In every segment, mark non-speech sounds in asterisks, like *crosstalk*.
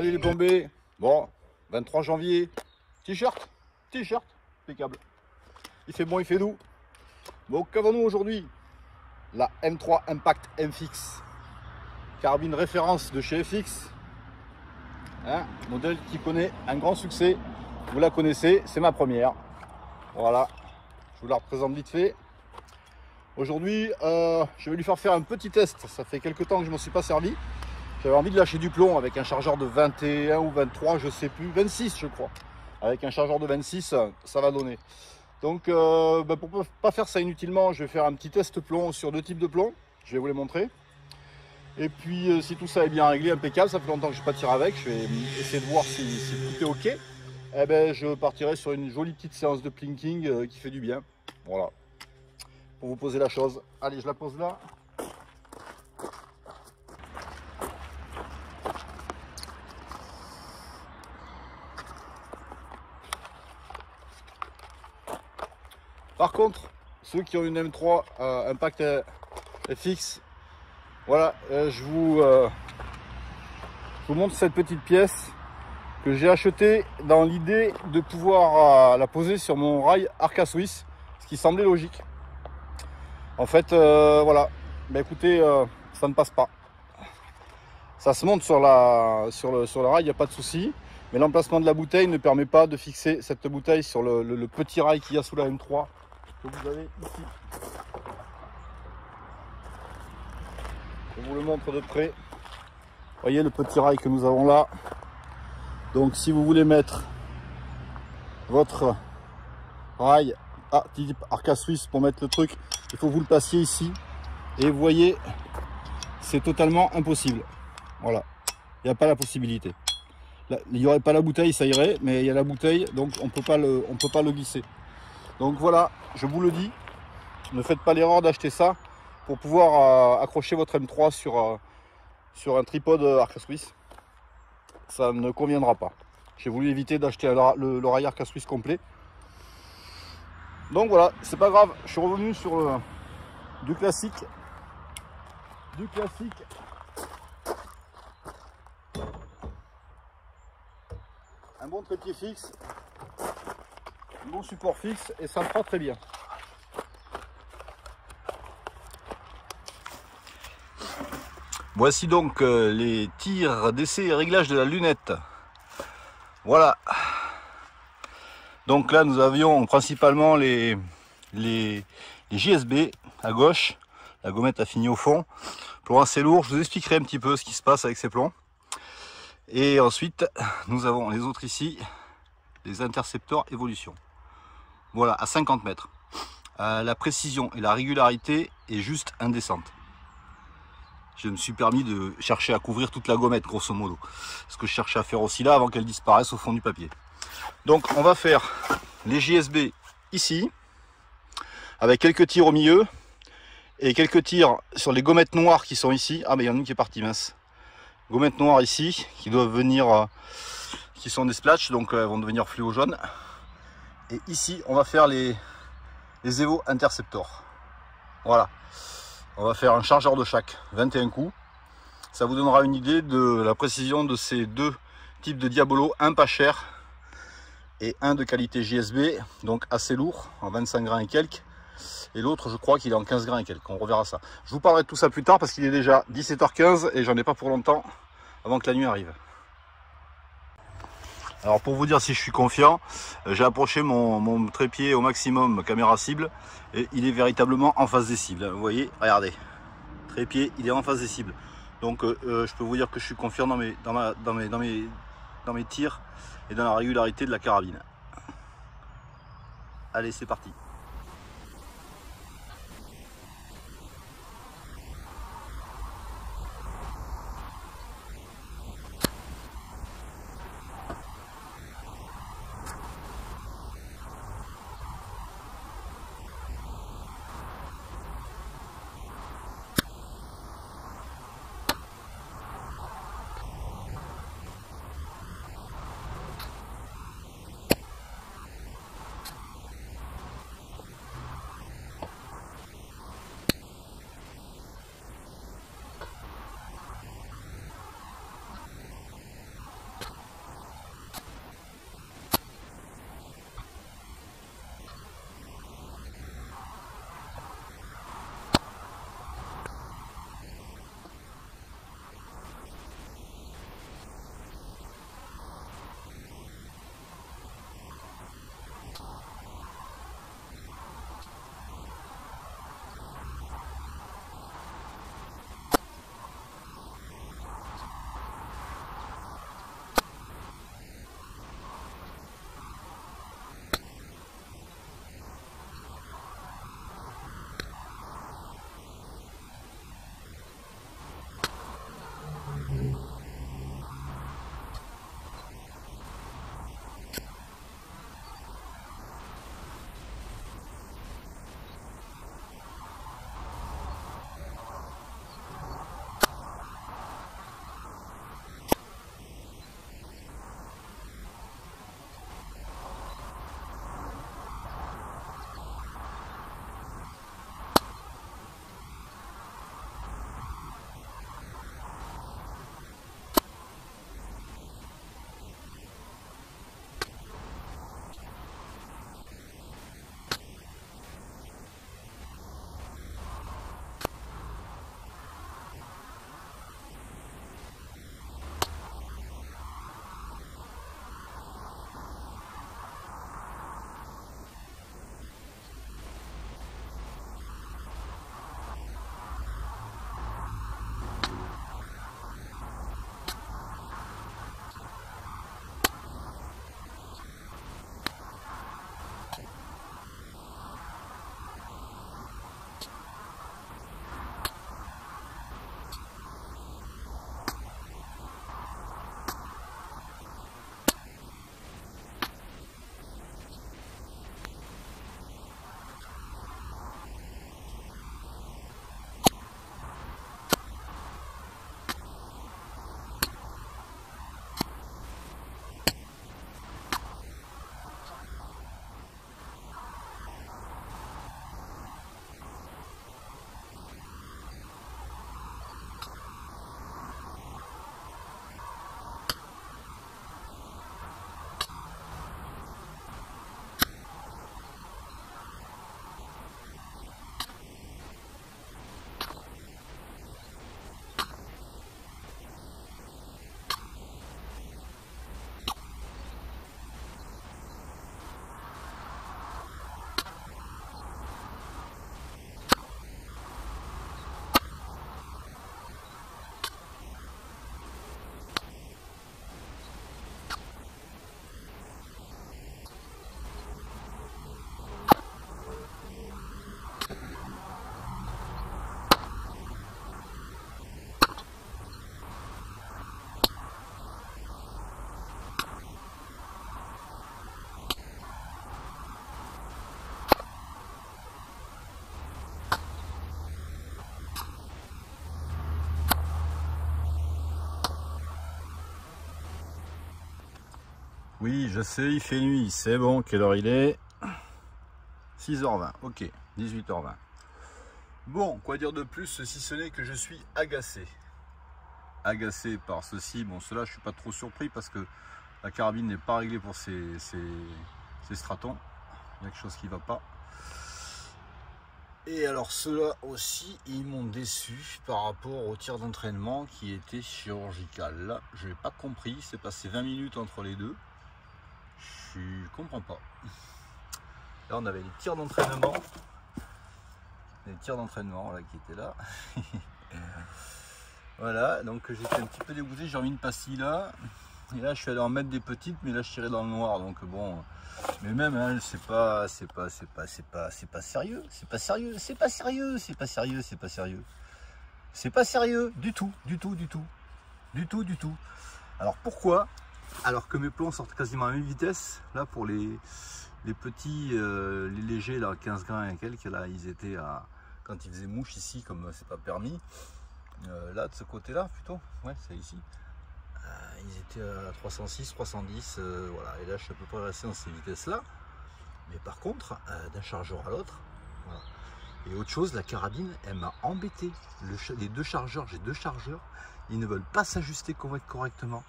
Salut les plombés. Bon, 23 janvier. T-shirt, t-shirt, impeccable. Il fait bon, il fait doux. Bon, qu'avons-nous aujourd'hui? La M3 Impact MFX. Carabine référence de chez FX. Hein, modèle qui connaît un grand succès. Vous la connaissez, c'est ma première. Voilà, je vous la représente vite fait. Aujourd'hui, euh, je vais lui faire faire un petit test. Ça fait quelques temps que je ne m'en suis pas servi. J'avais envie de lâcher du plomb avec un chargeur de 21 ou 23, je sais plus, 26 je crois. Avec un chargeur de 26, ça va donner. Donc euh, bah, pour ne pas faire ça inutilement, je vais faire un petit test plomb sur deux types de plomb. Je vais vous les montrer. Et puis euh, si tout ça est bien réglé, impeccable, ça fait longtemps que je ne pas tiré avec, je vais essayer de voir si, tout est ok. Eh ben, je partirai sur une jolie petite séance de plinking euh, qui fait du bien. Voilà. Pour vous poser la chose. Allez, je la pose là. Par contre, ceux qui ont une M3 euh, Impact FX, voilà, euh, je, vous, euh, je, vous, montre cette petite pièce que j'ai achetée dans l'idée de pouvoir la poser sur mon rail Arca Swiss, ce qui semblait logique. En fait, voilà, bah, écoutez, ça ne passe pas. Ça se monte sur, le, rail, il n'y a pas de souci. Mais l'emplacement de la bouteille ne permet pas de fixer cette bouteille sur le petit rail qu'il y a sous la M3 que vous avez ici. Je vous le montre de près. Voyez le petit rail que nous avons là. Donc si vous voulez mettre votre rail à type Arca Suisse pour mettre le truc, il faut que vous le passiez ici. Et vous voyez, c'est totalement impossible. Voilà, il n'y a pas la possibilité. il n'y aurait pas la bouteille, ça irait, mais il y a la bouteille, donc on on peut pas le glisser. Donc voilà, je vous le dis, ne faites pas l'erreur d'acheter ça pour pouvoir euh, accrocher votre M3 sur, euh, sur un tripode Arca Swiss. Ça ne conviendra pas. J'ai voulu éviter d'acheter le, rail Arca Swiss complet. Donc voilà, c'est pas grave, je suis revenu sur le, du classique. Du classique. Un bon trépied fixe bon support fixe et ça prend très bien. Voici donc euh, les tirs d'essai et réglages de la lunette. Voilà. Donc là, nous avions principalement les, les, les JSB à gauche. La gommette a fini au fond. Plomb assez lourd. Je vous expliquerai un petit peu ce qui se passe avec ces plombs. Et ensuite, nous avons les autres ici, les intercepteurs évolution. Voilà, à 50 mètres. Euh, la précision et la régularité est juste indécente. Je me suis permis de chercher à couvrir toute la gommette, grosso modo. Ce que je cherchais à faire aussi là, avant qu'elle disparaisse au fond du papier. Donc, on va faire les JSB ici, avec quelques tirs au milieu, et quelques tirs sur les gommettes noires qui sont ici. Ah, mais il y en a une qui est partie, mince. Gommettes noires ici, qui doivent venir, euh, qui sont des splatchs, donc euh, elles vont devenir fluo jaune. Et ici, on va faire les, les Evo Interceptor. Voilà. On va faire un chargeur de chaque, 21 coups. Ça vous donnera une idée de la précision de ces deux types de Diabolo, un pas cher et un de qualité JSB, donc assez lourd, en 25 grains et quelques. Et l'autre, je crois qu'il est en 15 grains et quelques. On reverra ça. Je vous parlerai de tout ça plus tard parce qu'il est déjà 17h15 et j'en ai pas pour longtemps avant que la nuit arrive. Alors pour vous dire si je suis confiant, euh, j'ai approché mon, trépied au maximum caméra cible et il est véritablement en face des cibles. Vous voyez, regardez, trépied, il est en face des cibles. Donc euh, euh, je peux vous dire que je suis confiant dans mes, dans, mes, dans, mes, dans mes tirs et dans la régularité de la carabine. Allez, c'est parti. Oui, je sais, il fait nuit, c'est bon, quelle heure il est? 6h20, ok, 18h20. Bon, quoi dire de plus, si ce n'est que je suis agacé. Agacé par ceci, bon cela je suis pas trop surpris parce que la carabine n'est pas réglée pour ces, stratons. Il y a quelque chose qui ne va pas. Et alors ceux-là aussi, ils m'ont déçu par rapport au tir d'entraînement qui était chirurgical. Là, je n'ai pas compris, c'est passé 20 minutes entre les deux. Je comprends pas. Là, on avait les tirs d'entraînement. Les tirs d'entraînement là qui étaient là. *laughs* voilà, donc j'étais un petit peu dégoûté, j'ai remis une pastille là. Et là, je suis allé en mettre des petites, mais là, je tirais dans le noir. Donc bon, mais même, hein, c'est pas, c'est pas, c'est pas, c'est pas, c'est pas sérieux. C'est pas sérieux. C'est pas sérieux. C'est pas sérieux. C'est pas sérieux. C'est pas sérieux du tout, du tout, du tout, du tout, du tout. Alors pourquoi Alors que mes plombs sortent quasiment à même vitesse. Là, pour les, petits, euh, les légers, là, 15 grains et quelques, là, ils étaient à, quand ils faisaient mouche ici, comme c'est pas permis. Euh, là, de ce côté-là, plutôt. Ouais, c'est ici. Euh, ils étaient à 306, 310, euh, voilà. Et là, je suis à peu près resté dans ces vitesses-là. Mais par contre, euh, d'un chargeur à l'autre, Et autre chose, la carabine, elle m'a embêté. les deux chargeurs, j'ai deux chargeurs, ils ne veulent pas s'ajuster correctement.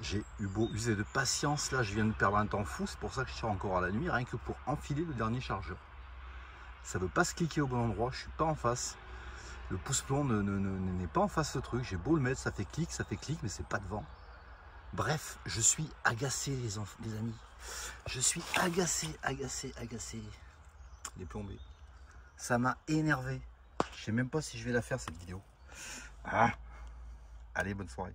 J'ai eu beau user de patience, là je viens de perdre un temps fou, c'est pour ça que je tire encore à la nuit, rien que pour enfiler le dernier chargeur. Ça ne veut pas se cliquer au bon endroit, je suis pas en face le pouce-plomb n'est pas en face ce truc. J'ai beau le mettre, ça fait clic, ça fait clic, mais c'est pas devant. Bref, je suis agacé, les, les amis. Je suis agacé, agacé, agacé. Les plombés. Ça m'a énervé. Je sais même pas si je vais la faire cette vidéo. Ah. Allez, bonne soirée.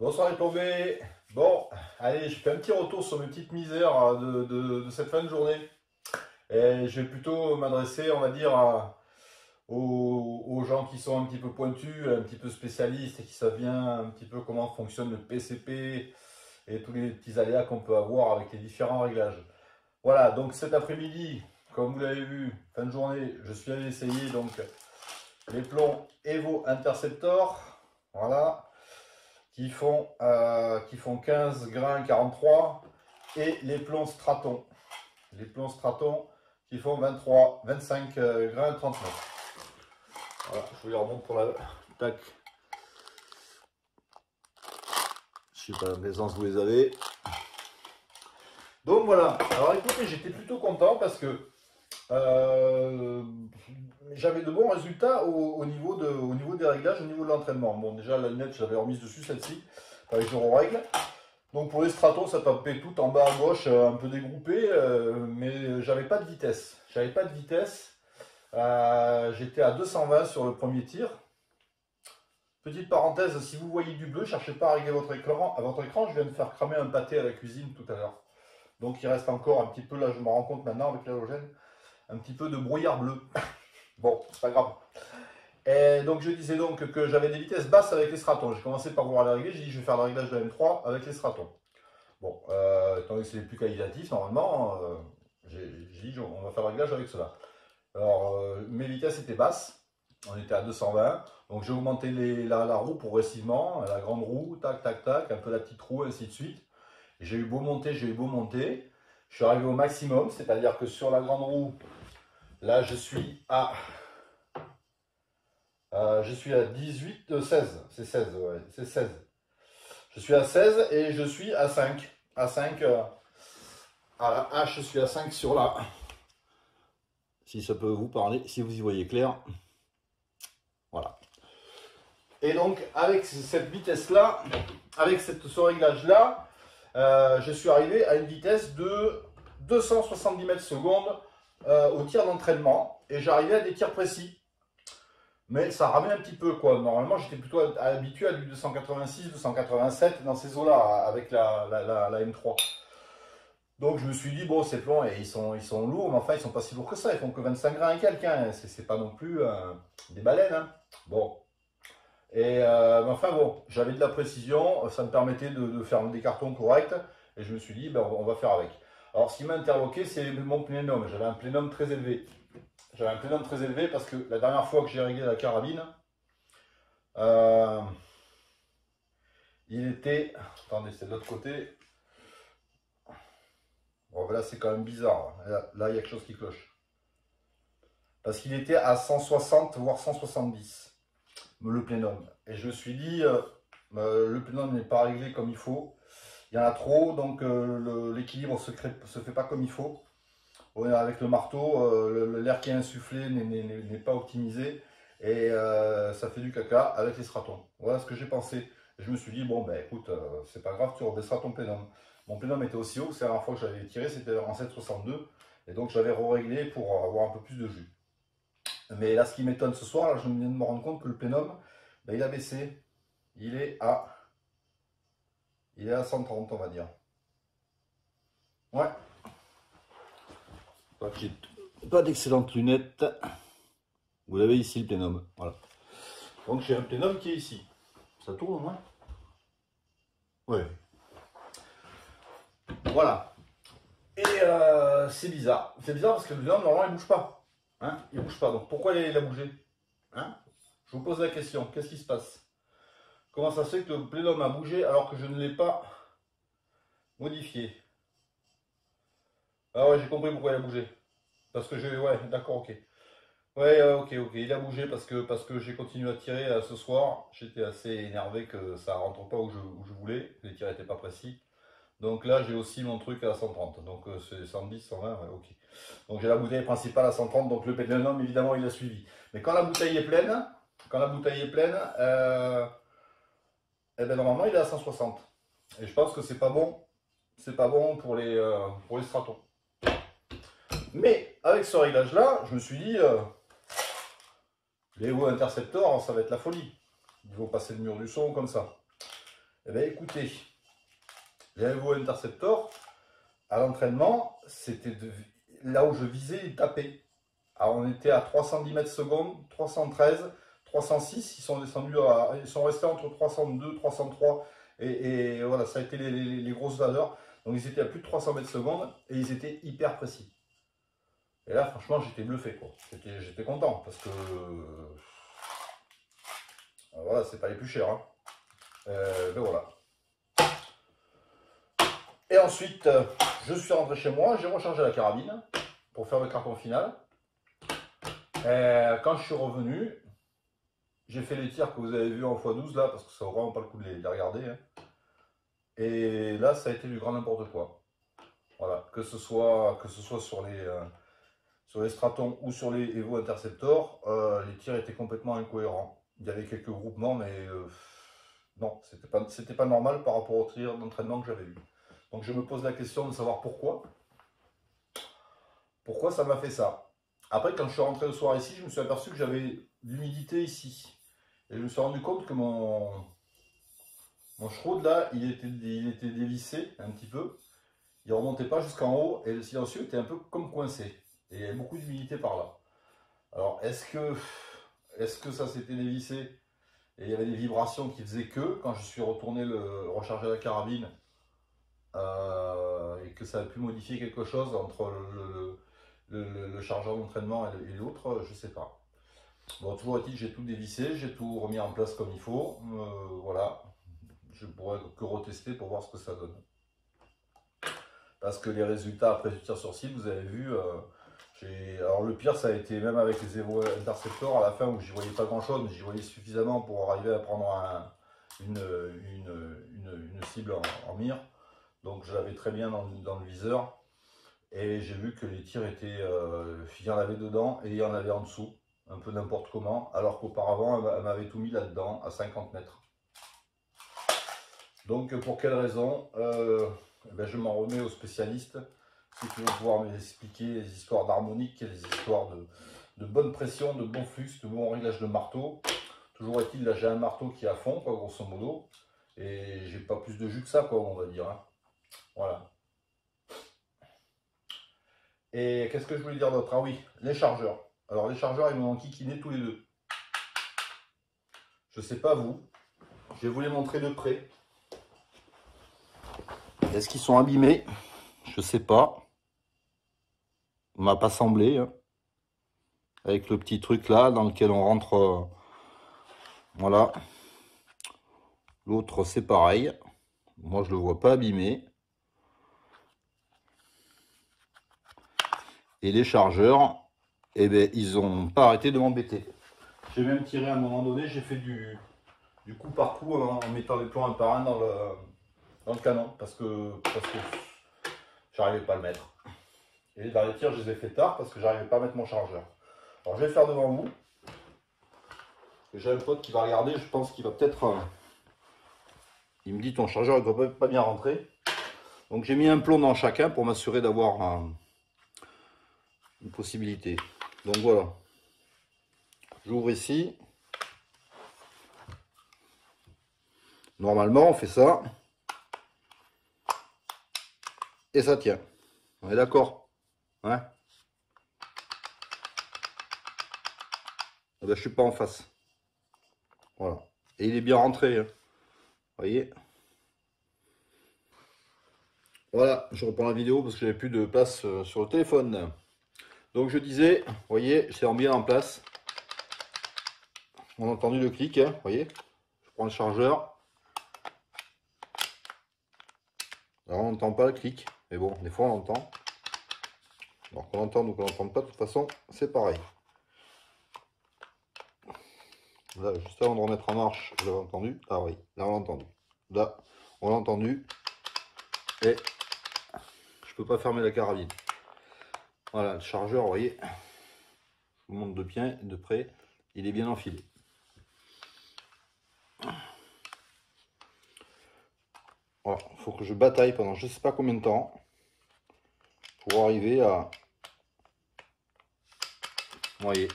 Bonsoir les plombés. Bon, allez, je fais un petit retour sur mes petites misères de, de cette fin de journée. Et je vais plutôt m'adresser, on va dire, à, aux, gens qui sont un petit peu pointus, un petit peu spécialistes et qui savent bien un petit peu comment fonctionne le PCP et tous les petits aléas qu'on peut avoir avec les différents réglages. Voilà, donc cet après-midi, comme vous l'avez vu, fin de journée, je suis allé essayer donc les plombs Evo Interceptor, voilà, qui font, euh, qui font 15 grains 43 et les plombs Straton, les plombs Straton qui font 23, 25 euh, grains 39. Voilà, je vous les remonte pour la... Tac. Je sais pas la présence vous les avez. Donc voilà. Alors écoutez, j'étais plutôt content parce que euh, j'avais de bons résultats au, niveau de, au niveau des réglages, au niveau de l'entraînement. Bon, déjà la lunette, j'avais remise dessus celle-ci, avec les règles. Donc pour les stratos, ça tapait tout en bas à gauche, euh, un peu dégroupé, euh, mais j'avais pas de vitesse. J'avais pas de vitesse. Euh, j'étais à 220 sur le premier tir. Petite parenthèse, si vous voyez du bleu, cherchez pas à régler votre écran. À votre écran, je viens de faire cramer un pâté à la cuisine tout à l'heure. Donc il reste encore un petit peu, là je me rends compte maintenant avec l'halogène, un petit peu de brouillard bleu. Bon, c'est pas grave. Et donc je disais donc que j'avais des vitesses basses avec les stratons. J'ai commencé par voir les régler, j'ai dit je vais faire le réglage de la M3 avec les stratons. Bon, euh, étant donné que c'est les plus qualitatifs, normalement, euh, j'ai dit on va faire le réglage avec cela. Alors, euh, mes vitesses étaient basses. On était à 220. Donc, j'ai augmenté la, roue progressivement. La grande roue, tac, tac, tac. Un peu la petite roue, ainsi de suite. J'ai eu beau monter, j'ai eu beau monter. Je suis arrivé au maximum. C'est-à-dire que sur la grande roue, là, je suis à... Euh, je suis à 18, 16. Euh, c'est 16, ouais. C'est 16. Je suis à 16 et je suis à 5. À 5. à la H, je suis à 5 sur la si ça peut vous parler, si vous y voyez clair. Voilà. Et donc, avec cette vitesse-là, avec ce réglage-là, euh, je suis arrivé à une vitesse de 270 mètres secondes euh, au tir d'entraînement. Et j'arrivais à des tirs précis. Mais ça ramait un petit peu, quoi. Normalement, j'étais plutôt habitué à du 286, 287 dans ces eaux-là, avec la, la M3. Donc je me suis dit, bon, ces plans, ils sont, ils sont lourds, mais enfin, ils sont pas si lourds que ça. Ils font que 25 grains et quelqu'un. Hein. C'est pas non plus euh, des baleines. Hein. Bon. Et euh, enfin, bon, j'avais de la précision. Ça me permettait de, faire des cartons corrects. Et je me suis dit, ben, on va faire avec. Alors, ce qui m'a interloqué, c'est mon plénum. J'avais un plénum très élevé. J'avais un plénum très élevé parce que la dernière fois que j'ai réglé la carabine, euh, il était... Attendez, c'est de l'autre côté. Bon, là, c'est quand même bizarre. Là, il y a quelque chose qui cloche. Parce qu'il était à 160, voire 170, le plénum. Et je me suis dit, euh, euh, le plénum n'est pas réglé comme il faut. Il y en a trop, donc euh, l'équilibre ne se, se fait pas comme il faut. avec le marteau, l'air qui est insufflé n'est pas optimisé. Et ça fait du caca avec les stratons. Voilà ce que j'ai pensé. je me suis dit, bon, ben écoute, c'est pas grave, tu rebaisseras ton plénum. Mon plénum était aussi haut, c'est la dernière fois que j'avais tiré, c'était en 7,62. Et donc j'avais réglé pour avoir un peu plus de jus. Mais là, ce qui m'étonne ce soir, je viens de me rendre compte que le plénum, ben, il a baissé. Il est à. Il est à 130, on va dire. Ouais. Pas d'excellentes lunettes. Vous l'avez ici, le plénum. Voilà. Donc j'ai un plénum qui est ici. Ça tourne au moins Ouais. Voilà. Et euh, c'est bizarre. C'est bizarre parce que le plénum, normalement, il ne bouge pas. Hein? Il ne bouge pas. Donc pourquoi il a bougé hein? Je vous pose la question. Qu'est-ce qui se passe? Comment ça se fait que le plénum a bougé alors que je ne l'ai pas modifié? Ah ouais, j'ai compris pourquoi il a bougé. Parce que j'ai... Ouais, d'accord, ok. Ouais, euh, ok, ok. Il a bougé parce que, parce que j'ai continué à tirer euh, ce soir. J'étais assez énervé que ça rentre pas où je, je voulais. Les tirs n'étaient pas précis. Donc là, j'ai aussi mon truc à 130. Donc euh, c'est 110, 120, ok. Donc j'ai la bouteille principale à 130, donc le pédalum, évidemment, il a suivi. Mais quand la bouteille est pleine, quand la bouteille est pleine, euh, eh ben, normalement, il est à 160. Et je pense que c'est pas bon. C'est pas bon pour les, euh, pour les stratons. Mais avec ce réglage-là, je me suis dit, les hauts intercepteurs, ça va être la folie. Ils vont passer le mur du son comme ça. Eh bien écoutez, les Evo Interceptor, à l'entraînement, c'était là où je visais taper. Alors on était à 310 mètres secondes, 313, 306, ils sont descendus à, ils sont restés entre 302, 303 et, voilà, ça a été les, grosses valeurs. Donc ils étaient à plus de 300 mètres secondes et ils étaient hyper précis. Et là, franchement, j'étais bluffé, quoi. J'étais content parce que euh, voilà, c'est pas les plus chers. Hein. Euh, voilà. Et ensuite, euh, je suis rentré chez moi, j'ai rechargé la carabine pour faire le carton final. Et quand je suis revenu, j'ai fait les tirs que vous avez vus en x12 là, parce que ça vaut vraiment pas le coup de les, regarder. Hein. Et là, ça a été du grand n'importe quoi. Voilà, que ce soit, que ce soit sur les, euh, sur les Stratons ou sur les Evo Interceptor, euh, les tirs étaient complètement incohérents. Il y avait quelques groupements, mais non, c'était pas, pas normal par rapport au tir d'entraînement que j'avais eu. Donc je me pose la question de savoir pourquoi. Pourquoi ça m'a fait ça? Après, quand je suis rentré le soir ici, je me suis aperçu que j'avais l'humidité ici. Et je me suis rendu compte que mon, mon shroud là, il était, il était dévissé un petit peu. Il ne remontait pas jusqu'en haut et le silencieux était un peu comme coincé. Et il y avait beaucoup d'humidité par là. Alors, est-ce que, est que ça s'était dévissé et il y avait des vibrations qui faisaient que, quand je suis retourné le, recharger la carabine, euh, et que ça a pu modifier quelque chose entre le, chargeur d'entraînement et l'autre, je sais pas. Bon, toujours est-il, j'ai tout dévissé, j'ai tout remis en place comme il faut. Euh, voilà, je pourrais que retester pour voir ce que ça donne. Parce que les résultats après du tir sur cible, vous avez vu, euh, alors le pire ça a été même avec les Evo Interceptors à la fin où j'y voyais pas grand chose, mais j'y voyais suffisamment pour arriver à prendre une, une, cible en mire. Donc je l'avais très bien dans, le viseur. Et j'ai vu que les tirs étaient... Euh, il y en avait dedans et il y en avait en dessous. Un peu n'importe comment. Alors qu'auparavant, elle m'avait tout mis là-dedans, à 50 mètres. Donc pour quelle raison euh, eh ben, Je m'en remets aux spécialistes. Qui vont pouvoir m'expliquer les histoires d'harmonique, les histoires de, bonne pression, de bon flux, de bon réglage de marteau. Toujours est-il, là j'ai un marteau qui est à fond, grosso modo. Et j'ai pas plus de jus que ça, quoi, on va dire. Hein. Voilà. Et qu'est-ce que je voulais dire d'autre? Ah oui, les chargeurs. Alors les chargeurs, ils m'ont enquiquiné tous les deux. Je sais pas vous. Je vais vous les montrer de près. Est-ce qu'ils sont abîmés? Je sais pas. M'a pas semblé. Hein. Avec le petit truc là dans lequel on rentre. Euh, voilà. L'autre c'est pareil. Moi je le vois pas abîmé. Et les chargeurs, eh ben, ils ont pas arrêté de m'embêter. J'ai même tiré à un moment donné, j'ai fait du, coup par coup en mettant les plombs un par un dans le, dans canon parce que, parce que j'arrivais pas à le mettre. Et les derniers tirs, je les ai fait tard parce que j'arrivais pas à mettre mon chargeur. Alors je vais faire devant vous. J'ai un pote qui va regarder, je pense qu'il va peut-être... Euh, il me dit ton chargeur ne doit pas bien rentrer. Donc j'ai mis un plomb dans chacun pour m'assurer d'avoir une possibilité. Donc voilà. J'ouvre ici. Normalement, on fait ça. Et ça tient. On est d'accord Hein? Ah ben, Je suis pas en face. Voilà. Et il est bien rentré. Hein. Voyez? Voilà, je reprends la vidéo parce que j'avais plus de place euh, sur le téléphone. Donc je disais, vous voyez, c'est bien en place. On a entendu le clic, hein, vous voyez Je prends le chargeur. Alors on n'entend pas le clic, mais bon, des fois on l'entend. Alors qu'on entende ou qu'on n'entende pas, de toute façon, c'est pareil. Là, juste avant de remettre en marche, vous l'avez entendu? Ah oui, là on l'a entendu. Là, on l'a entendu. Et je peux pas fermer la carabine. Voilà, le chargeur, vous voyez, je vous montre de bien, de près, il est bien enfilé. Voilà, il faut que je bataille pendant je sais pas combien de temps pour arriver à... Vous voyez,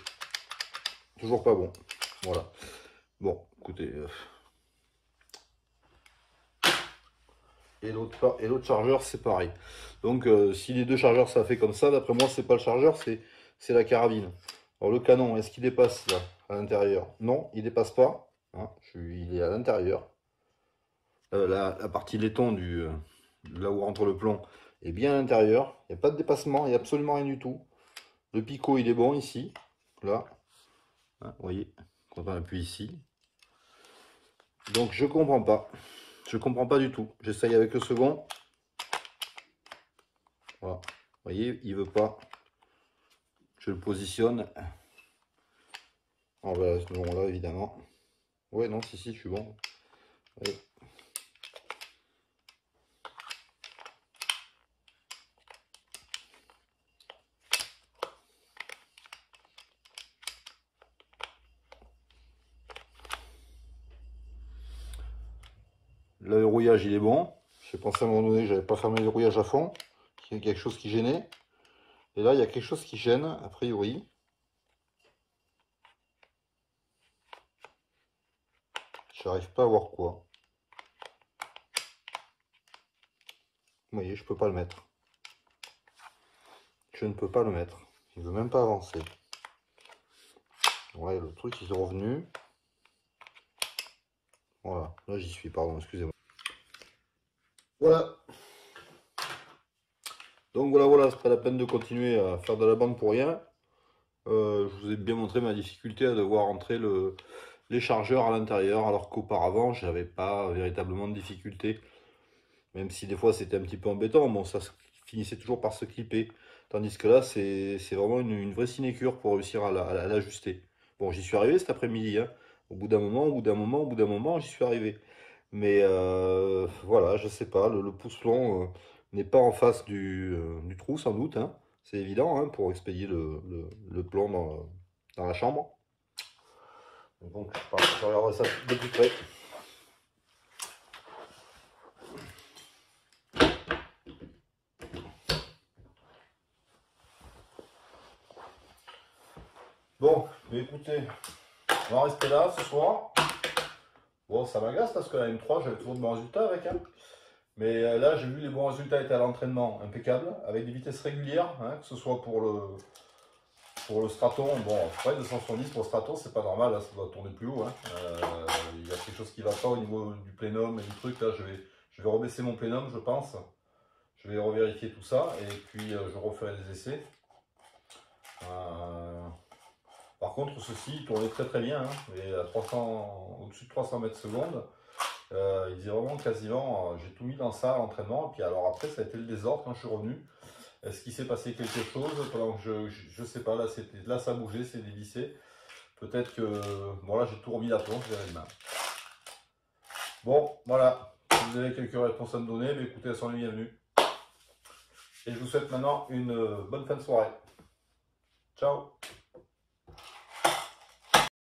toujours pas bon. Voilà. Bon, écoutez. Euh. Et l'autre chargeur, c'est pareil. Donc, euh, si les deux chargeurs, ça fait comme ça, d'après moi, c'est pas le chargeur, c'est la carabine. Alors, le canon, est-ce qu'il dépasse là, à l'intérieur? Non, il dépasse pas. Hein, il est à l'intérieur. Euh, la, partie laiton du là où rentre le plomb est bien à l'intérieur. Il n'y a pas de dépassement, il n'y a absolument rien du tout. Le picot, il est bon ici. Là. Hein, vous voyez quand on appuie ici. Donc je comprends pas. Je comprends pas du tout. J'essaye avec le second. Voilà. Vous voyez, il veut pas. Je le positionne. On va bon là évidemment. Ouais non si si je suis bon. Le il est bon. J'ai pensé à un moment donné, j'avais pas fermé le rouillage à fond. Il y a quelque chose qui gênait. Et là, il y a quelque chose qui gêne, a priori. J'arrive pas à voir quoi. Vous voyez, je peux pas le mettre. Je ne peux pas le mettre. Il veut même pas avancer. Ouais, le truc il est revenu. Voilà, là j'y suis, pardon, excusez-moi. Donc voilà, voilà, c'est pas la peine de continuer à faire de la bande pour rien. Euh, je vous ai bien montré ma difficulté à devoir entrer le, les chargeurs à l'intérieur, alors qu'auparavant, j'avais pas véritablement de difficulté. Même si des fois c'était un petit peu embêtant, bon, ça finissait toujours par se clipper. Tandis que là, c'est vraiment une, vraie sinécure pour réussir à l'ajuster. Bon, j'y suis arrivé cet après-midi. Hein. Au bout d'un moment, au bout d'un moment, au bout d'un moment, j'y suis arrivé. Mais euh, voilà, je sais pas, le, pouce long euh, n'est pas en face du, euh, trou sans doute. Hein. C'est évident hein, pour expédier le, le, plomb dans, la chambre. Donc je, regarde ça de plus près. Bon, mais écoutez, on va rester là ce soir. Bon, ça m'agace parce que la M3, j'avais toujours de bons résultats avec. Hein. Mais euh, là, j'ai vu les bons résultats étaient à l'entraînement impeccable, avec des vitesses régulières, hein, que ce soit pour le, pour le Straton. Bon, après, 270 pour le Straton, c'est pas normal, là, ça doit tourner plus haut. Hein. Euh, il y a quelque chose qui va pas au niveau du plénum et du truc. Là, je vais, je vais rebaisser mon plénum, je pense. Je vais revérifier tout ça et puis euh, je referai les essais. Par contre, ceci tournait très très bien, hein, à 300, au-dessus de 300 mètres secondes. Euh, il disait vraiment quasiment, euh, j'ai tout mis dans ça à l'entraînement. Puis alors après, ça a été le désordre quand je suis revenu. Est-ce qu'il s'est passé quelque chose? Pendant que je, je, sais pas, là, là ça bougé, c'est dévissé. Peut-être que, bon là j'ai tout remis à plomb, je verrai demain. Bon, voilà, si vous avez quelques réponses à me donner, mais écoutez, elles sont les bienvenues. Et je vous souhaite maintenant une bonne fin de soirée. Ciao